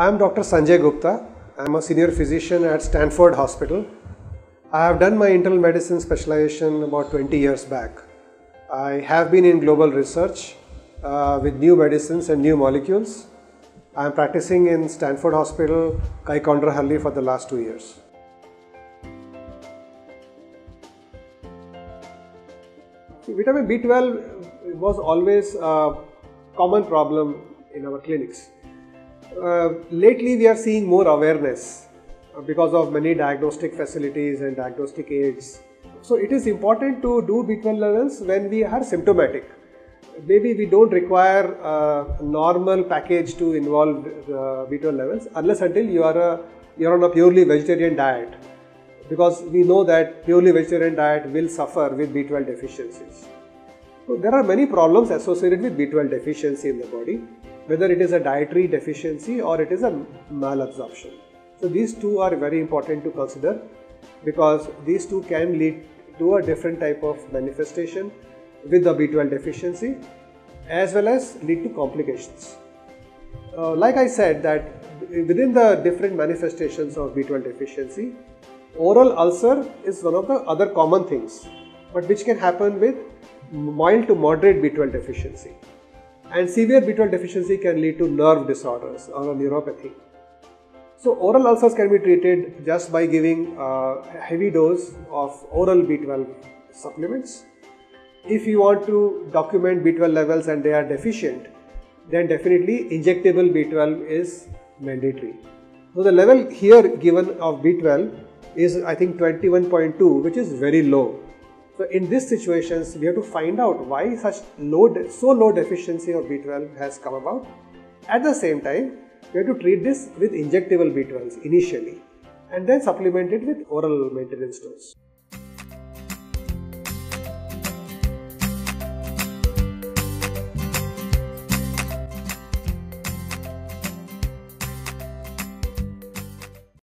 I am Dr. Sanjay Gupta. I am a senior physician at Stanford Hospital. I have done my internal medicine specialization about 20 years back. I have been in global research uh, with new medicines and new molecules. I am practicing in Stanford Hospital, Kaikondrahalli for the last two years. See, vitamin B12 was always a common problem in our clinics. Uh, lately, we are seeing more awareness uh, because of many diagnostic facilities and diagnostic aids. So, it is important to do B12 levels when we are symptomatic. Maybe we don't require a normal package to involve uh, B12 levels unless until you are a you're on a purely vegetarian diet because we know that purely vegetarian diet will suffer with B12 deficiencies. So there are many problems associated with B12 deficiency in the body, whether it is a dietary deficiency or it is a malabsorption. So these two are very important to consider because these two can lead to a different type of manifestation with the B12 deficiency as well as lead to complications. Uh, like I said that within the different manifestations of B12 deficiency, oral ulcer is one of the other common things, but which can happen with mild to moderate B12 deficiency. And severe B12 deficiency can lead to nerve disorders or a neuropathy. So oral ulcers can be treated just by giving a heavy dose of oral B12 supplements. If you want to document B12 levels and they are deficient, then definitely injectable B12 is mandatory. So the level here given of B12 is I think 21.2 which is very low. So in these situations we have to find out why such low so low deficiency of B12 has come about. At the same time we have to treat this with injectable B12s initially and then supplement it with oral maintenance dose.